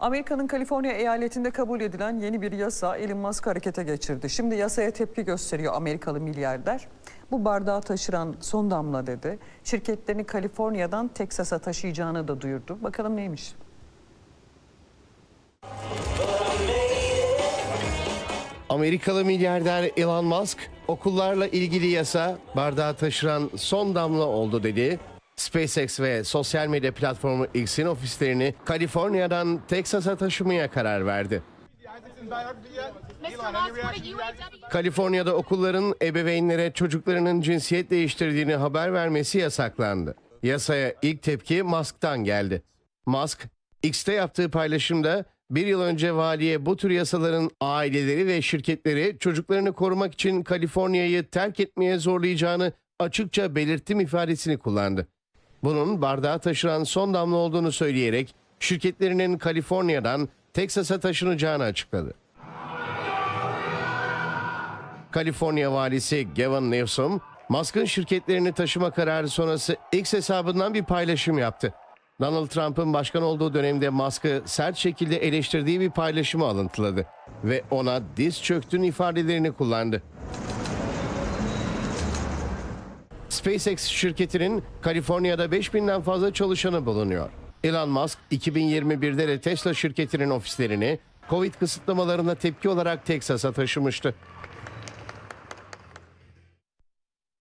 Amerika'nın Kaliforniya eyaletinde kabul edilen yeni bir yasa Elon Musk harekete geçirdi. Şimdi yasaya tepki gösteriyor Amerikalı milyarder. Bu bardağı taşıran son damla dedi. Şirketlerini Kaliforniya'dan Teksas'a taşıyacağını da duyurdu. Bakalım neymiş? Amerikalı milyarder Elon Musk okullarla ilgili yasa bardağı taşıran son damla oldu dedi. SpaceX ve sosyal medya platformu X'in ofislerini Kaliforniya'dan Teksas'a taşımaya karar verdi. Kaliforniya'da okulların ebeveynlere çocuklarının cinsiyet değiştirdiğini haber vermesi yasaklandı. Yasaya ilk tepki Musk'tan geldi. Musk, X'te yaptığı paylaşımda bir yıl önce valiye bu tür yasaların aileleri ve şirketleri çocuklarını korumak için Kaliforniya'yı terk etmeye zorlayacağını açıkça belirttim ifadesini kullandı. Bunun bardağı taşıran son damla olduğunu söyleyerek şirketlerinin Kaliforniya'dan Teksas'a taşınacağını açıkladı. Kaliforniya valisi Gavin Newsom, Musk'ın şirketlerini taşıma kararı sonrası X hesabından bir paylaşım yaptı. Donald Trump'ın başkan olduğu dönemde Musk'ı sert şekilde eleştirdiği bir paylaşımı alıntıladı ve ona diz çöktün ifadelerini kullandı. SpaceX şirketinin Kaliforniya'da 5000'den fazla çalışanı bulunuyor. Elon Musk 2021'de de Tesla şirketinin ofislerini Covid kısıtlamalarına tepki olarak Teksas'a taşımıştı.